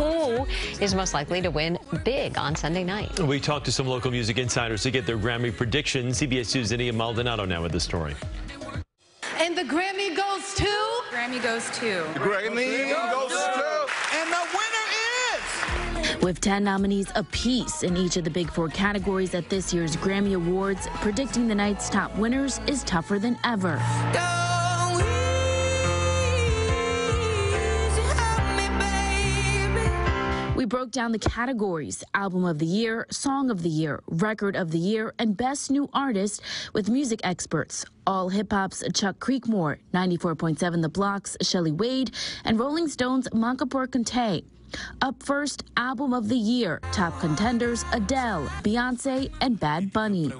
who is most likely to win big on Sunday night. We talked to some local music insiders to get their Grammy predictions. CBS 2's Zinnia Maldonado now with the story. And the Grammy goes to? Grammy goes to. Grammy goes to. And the winner is. With 10 nominees apiece in each of the big four categories at this year's Grammy Awards, predicting the night's top winners is tougher than ever. We broke down the categories Album of the Year, Song of the Year, Record of the Year, and Best New Artist with music experts. All hip hop's Chuck Creekmur, 94.7 The Block's Shelly Wade, and Rolling Stone's Mankaprr Conteh. Up first, Album of the Year. Top contenders Adele, Beyonce, and Bad Bunny.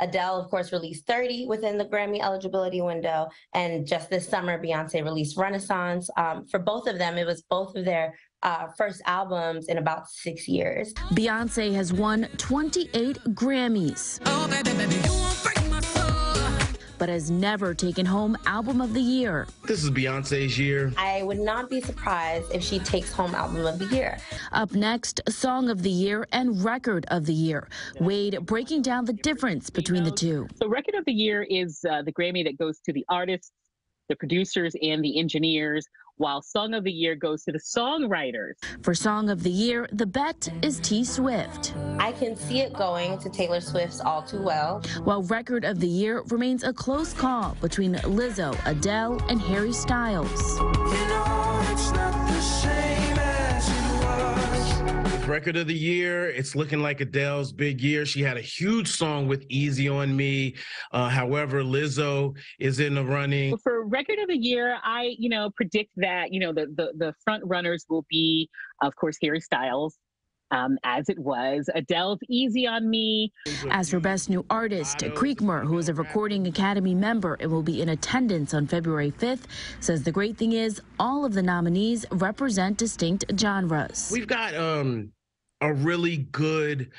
Adele, of course, released 30 within the Grammy eligibility window. And just this summer, Beyonce released Renaissance. Um, for both of them, it was both of their uh, first albums in about six years. Beyonce has won 28 Grammys. Oh, baby, baby, but has never taken home Album of the Year. This is Beyonce's year. I would not be surprised if she takes home Album of the Year. Up next, Song of the Year and Record of the Year. Wade breaking down the difference between the two. So, Record of the Year is uh, the Grammy that goes to the artists, the producers, and the engineers while Song of the Year goes to the songwriters. For Song of the Year, the bet is T Swift. I can see it going to Taylor Swift's All Too Well. While Record of the Year remains a close call between Lizzo, Adele, and Harry Styles. You know record of the year. It's looking like Adele's big year. She had a huge song with Easy on Me. Uh, however, Lizzo is in the running. For record of the year, I, you know, predict that, you know, the, the, the front runners will be, of course, Harry Styles. Um, as it was. Adele's Easy on Me. As for Best New Artist, Creekmur, who is a Recording Academy member and will be in attendance on February 5th, says the great thing is all of the nominees represent distinct genres. We've got um, a really good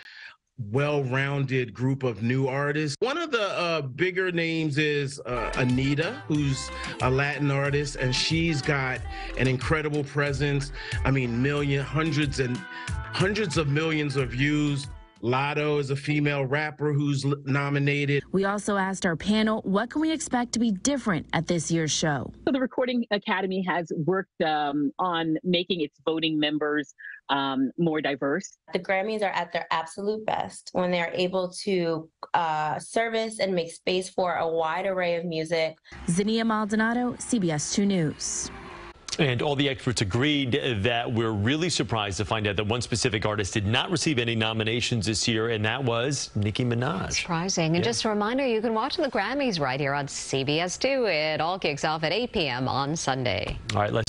well-rounded group of new artists. One of the uh, bigger names is uh, Anitta, who's a Latin artist, and she's got an incredible presence. I mean, million, hundreds and hundreds of millions of views. Latto is a female rapper who's nominated. We also asked our panel, what can we expect to be different at this year's show? So the Recording Academy has worked um, on making its voting members um, more diverse. The Grammys are at their absolute best when they're able to uh, service and make space for a wide array of music. Zinnia Maldonado, CBS 2 News. And all the experts agreed that we're really surprised to find out that one specific artist did not receive any nominations this year, and that was Nicki Minaj. Surprising. And yeah. just a reminder, you can watch the Grammys right here on CBS 2. It all kicks off at 8 p.m. on Sunday. All right, let's